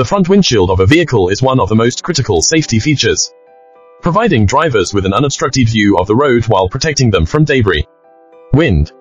The front windshield of a vehicle is one of the most critical safety features, providing drivers with an unobstructed view of the road while protecting them from debris, wind,